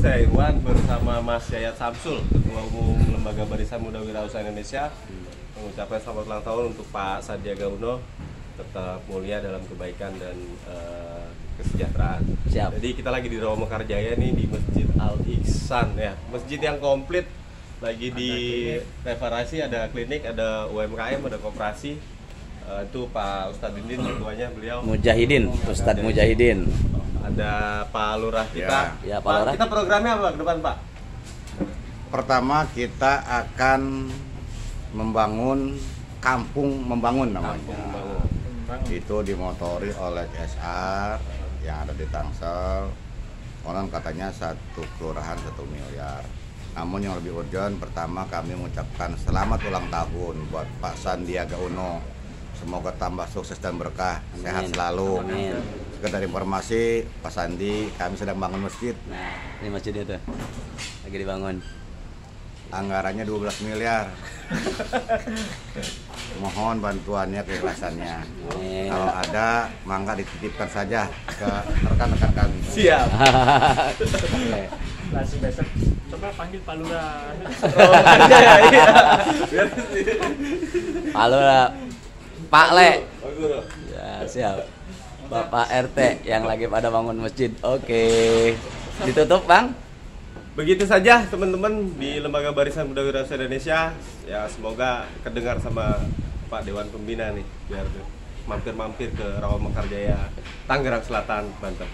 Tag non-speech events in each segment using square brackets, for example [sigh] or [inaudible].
saya Irwan bersama Mas Yayat Samsul, Ketua Umum Lembaga Barisan Muda Wirausaha Indonesia mengucapkan selamat ulang tahun untuk Pak Sandiaga Uno tetap mulia dalam kebaikan dan eh, kesejahteraan. Siap. Jadi kita lagi di Rawa Mekarjaya nih di Masjid Al Ihsan ya, masjid yang komplit lagi di reparasi, ada klinik, ada UMKM, ada koperasi. Eh, itu Pak Ustadz Dindin ketuanya beliau Mujahidin, Ustadz Mujahidin. Ada Pak Lurah kita. Ya, Pak Lurah. Kita programnya apa ke depan Pak? Pertama kita akan membangun kampung membangun namanya. Kampung Bangun. Itu dimotori oleh CSR yang ada di Tangsel. Konon katanya satu kelurahan satu miliar. Namun yang lebih urgent, pertama kami mengucapkan selamat ulang tahun buat Pak Sandiaga Uno. Semoga tambah sukses dan berkah, sehat Amin. selalu. Amin. Sekedar informasi, Pak Sandi, kami sedang bangun masjid. Nah, ini masjidnya tuh. Lagi dibangun. anggarannya 12 miliar. Mohon bantuannya keikhlasannya. Amin. Kalau ada, mangga dititipkan saja ke rekan-rekan kami. Siap. [laughs] Oke. langsung besok coba panggil Pak Lurah iya, iya. [laughs] Biar sih. Halo lah. Pak Le. Oh. Ya, siap. Bapak RT yang lagi pada bangun masjid. Oke. Ditutup, Bang? Begitu saja teman-teman di Lembaga Barisan Muda Wirausaha Indonesia. Ya semoga kedengar sama Pak Dewan Pembina nih biar mampir-mampir ke Rawa Mekarjaya, Tangerang Selatan, Banten.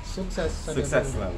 sukses Sukses selalu.